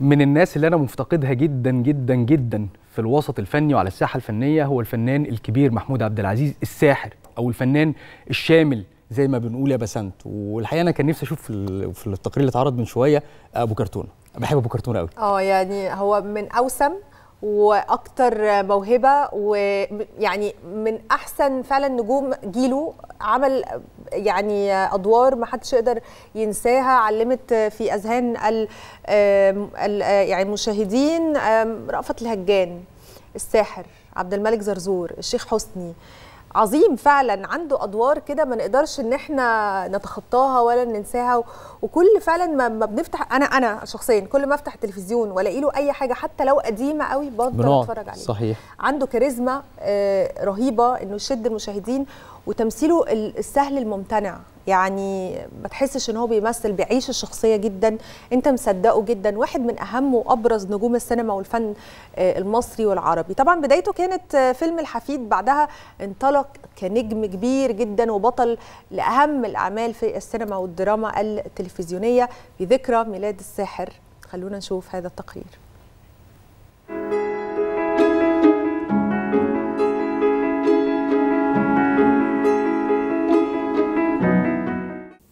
من الناس اللي أنا مفتقدها جدا جدا جدا في الوسط الفني وعلى الساحة الفنية هو الفنان الكبير محمود عبد العزيز الساحر أو الفنان الشامل زي ما بنقول يا بسنت. والحقيقة أنا كان نفسي أشوف في ال- في التقرير اللي اتعرض من شوية أبو كرتونة. بحب أبو كرتونة قوي آه يعني هو من أوسم وأكتر موهبة ويعني من أحسن فعلا نجوم جيله عمل يعني أدوار ما حدش يقدر ينساها علمت في أذهان يعني المشاهدين رأفت الهجان الساحر عبد الملك زرزور الشيخ حسني عظيم فعلا عنده أدوار كده ما نقدرش إن إحنا نتخطاها ولا ننساها وكل فعلا ما, ما بنفتح أنا أنا شخصيا كل ما أفتح التلفزيون وألاقي له أي حاجة حتى لو قديمة قوي بفضل أتفرج عليها. صحيح. عنده كاريزما آه، رهيبة إنه يشد المشاهدين وتمثيله ال- السهل الممتنع. يعني ما تحسش إن هو بيمثل بيعيش الشخصية جدا. أنت مصدقه جدا. واحد من أهم وأبرز نجوم السينما والفن آه، المصري والعربي. طبعا بدايته كانت آه، فيلم الحفيد بعدها انطلق كنجم كبير جدا وبطل لأهم الأعمال في السينما والدراما التلفزيونية في ذكرى ميلاد الساحر. خلونا نشوف هذا التقرير.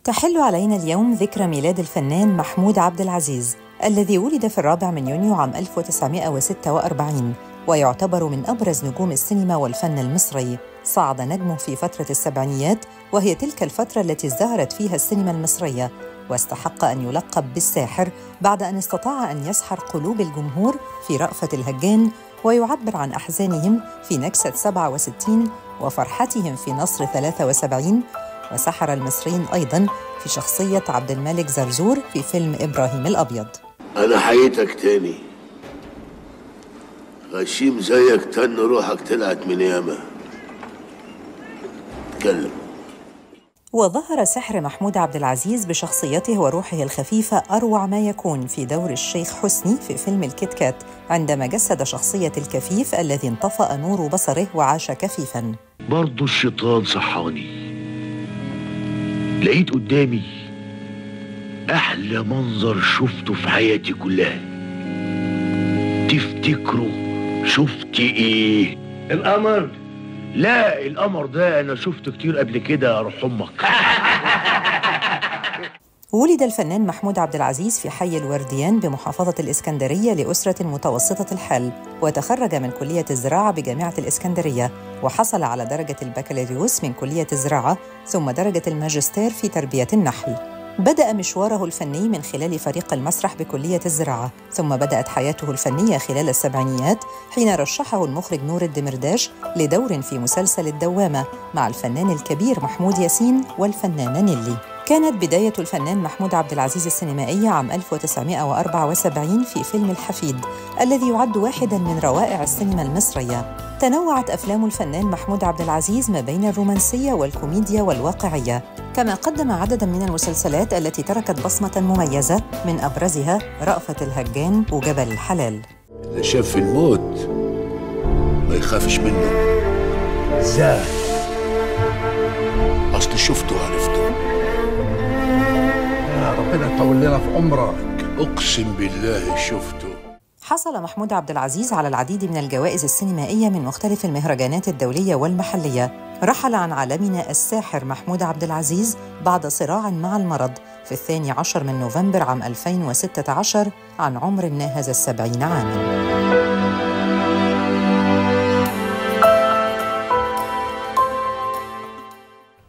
تحل علينا اليوم ذكرى ميلاد الفنان محمود عبد العزيز الذي ولد في الرابع من يونيو عام 1946 ويعتبر من أبرز نجوم السينما والفن المصري صعد نجمه في فترة السبعينيات وهي تلك الفترة التي ازدهرت فيها السينما المصرية واستحق أن يلقب بالساحر بعد أن استطاع أن يسحر قلوب الجمهور في رأفة الهجان ويعبر عن أحزانهم في نكسة 67 وفرحتهم في نصر 73 وسحر المصريين أيضاً في شخصية عبد الملك زرزور في فيلم إبراهيم الأبيض. أنا حييتك تاني. غشيم زيك تن روحك طلعت من ياما. اتكلم وظهر سحر محمود عبد العزيز بشخصيته وروحه الخفيفة أروع ما يكون في دور الشيخ حسني في فيلم الكيت كات عندما جسد شخصية الكفيف الذي انطفأ نور بصره وعاش كفيفاً. برضو الشيطان صحاني لقيت قدامي أحلى منظر شفته في حياتي كلها. تفتكروا شفت إيه؟ القمر. لا القمر ده أنا شفته كتير قبل كده أروح أمك ولد الفنان محمود عبد العزيز في حي الورديان بمحافظة الإسكندرية لأسرة متوسطة الحال وتخرج من كلية الزراعة بجامعة الإسكندرية وحصل على درجة البكالوريوس من كلية الزراعة ثم درجة الماجستير في تربية النحل. بدأ مشواره الفني من خلال فريق المسرح بكلية الزراعة ثم بدأت حياته الفنية خلال السبعينيات حين رشحه المخرج نور الدمرداش لدور في مسلسل الدوامة مع الفنان الكبير محمود ياسين والفنانة نيلي. كانت بداية الفنان محمود عبد العزيز السينمائية عام 1974 في فيلم الحفيد الذي يعد واحداً من روائع السينما المصرية. تنوعت أفلام الفنان محمود عبد العزيز ما بين الرومانسية والكوميديا والواقعية كما قدم عدداً من المسلسلات التي تركت بصمة مميزة من أبرزها رأفة الهجان وجبل الحلال. اللي شاف الموت ما يخافش منه. إزاي؟ أصل شفته وعرفته يا ربنا يطول لنا في عمرك أقسم بالله شفته حصل محمود عبد العزيز على العديد من الجوائز السينمائية من مختلف المهرجانات الدولية والمحلية. رحل عن عالمنا الساحر محمود عبد العزيز بعد صراع مع المرض في الثاني عشر من نوفمبر عام 2016 عن عمر ناهز السبعين عاماً.